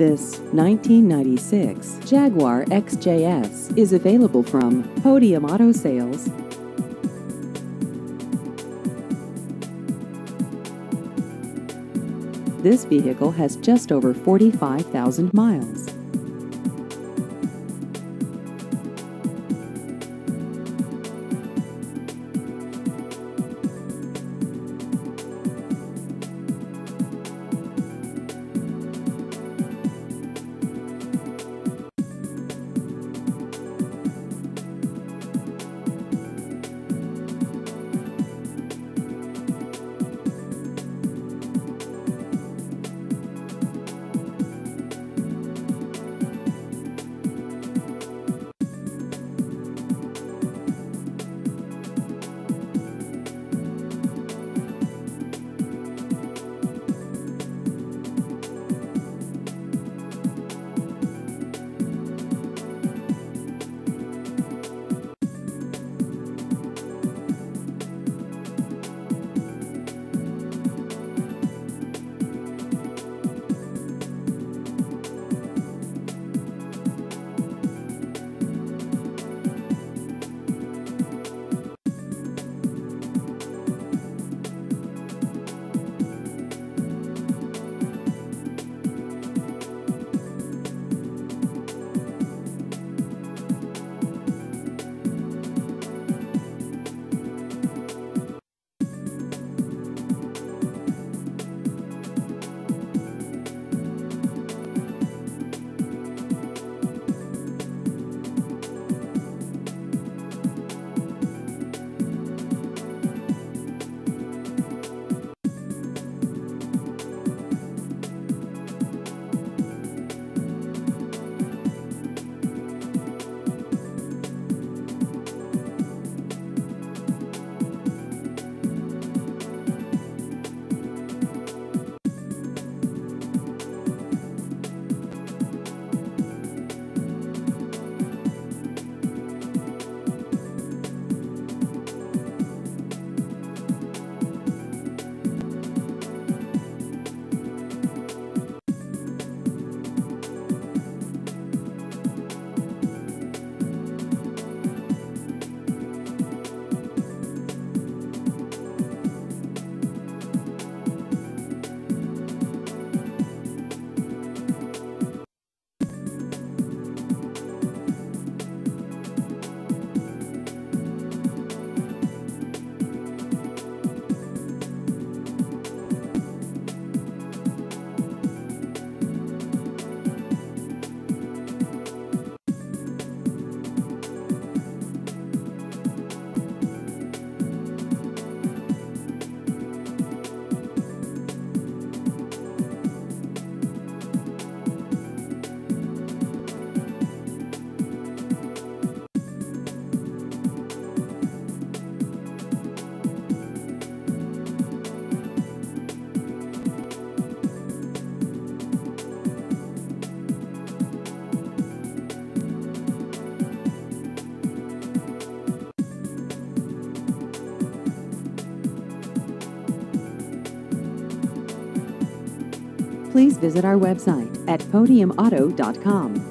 This 1996 Jaguar XJS is available from Podium Auto Sales. This vehicle has just over 45,000 miles. Please visit our website at podiumauto.com.